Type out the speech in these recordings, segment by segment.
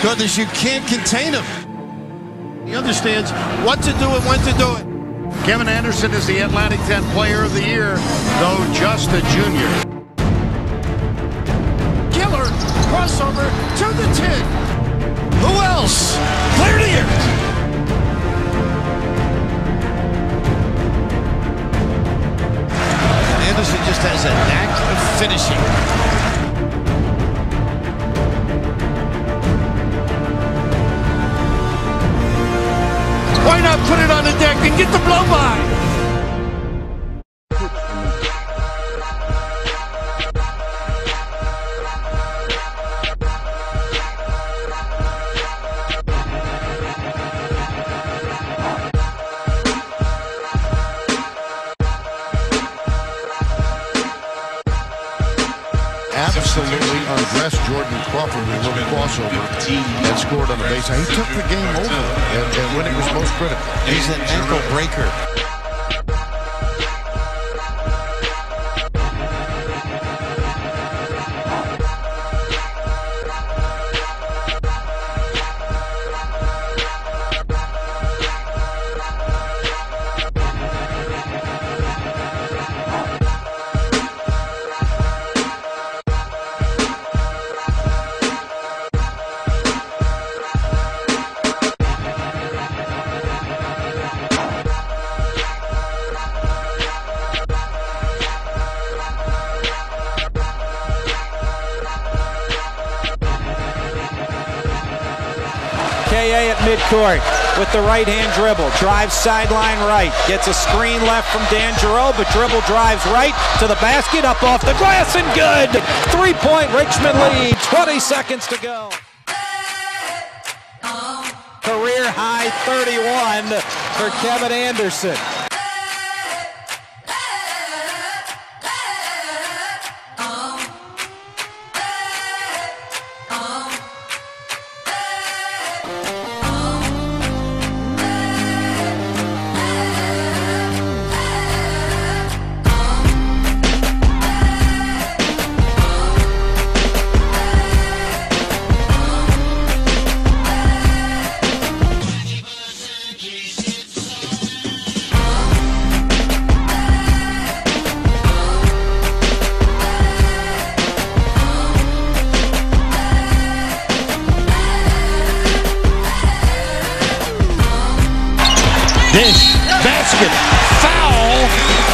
because you can't contain him. He understands what to do and when to do it. Kevin Anderson is the Atlantic 10 Player of the Year, though just a junior. Killer crossover to the 10. Who else? Clear the air. Anderson just has a knack of finishing. Put it on the deck and get the blow by? Absolutely uh, undressed Jordan Crawford with a little crossover and scored on the base. He took the game over and, and when it was most critical. He's an ankle breaker. KA at midcourt with the right hand dribble. Drives sideline right. Gets a screen left from Dan Geriot, but dribble drives right to the basket, up off the glass, and good. Three point Richmond lead. 20 seconds to go. Career high 31 for Kevin Anderson. Dish, basket, foul.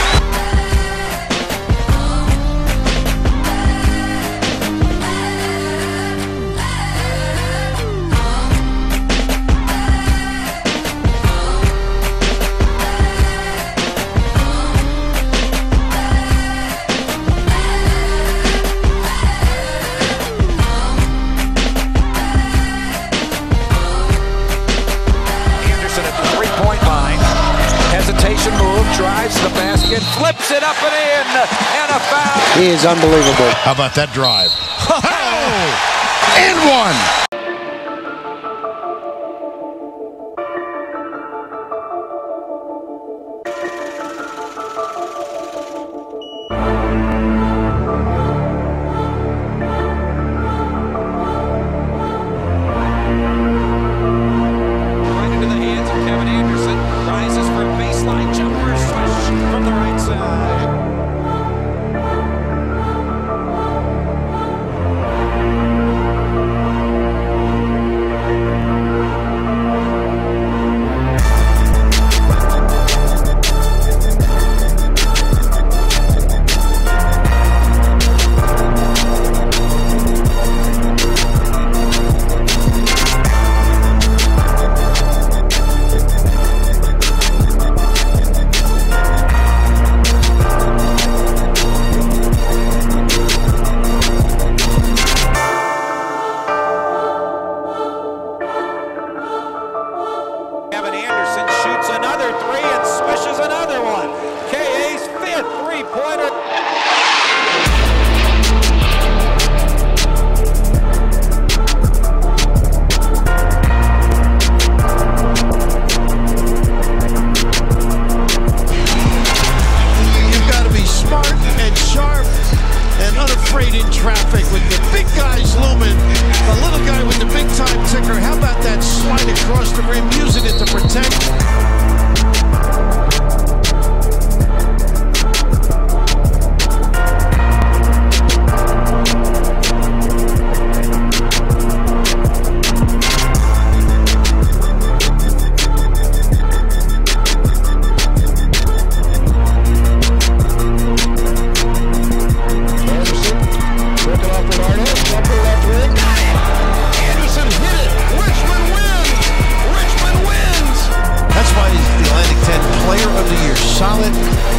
Hesitation move, drives the basket, flips it up and in, and a foul. He is unbelievable. How about that drive? and one. Swishes another one. KA's fifth three-pointer. You've got to be smart and sharp and unafraid in traffic with the big guys looming. The little guy with the big time tick rim, using it to protect.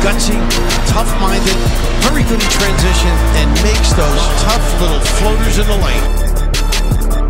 Gutsy, tough-minded, very good in transition, and makes those tough little floaters in the lane.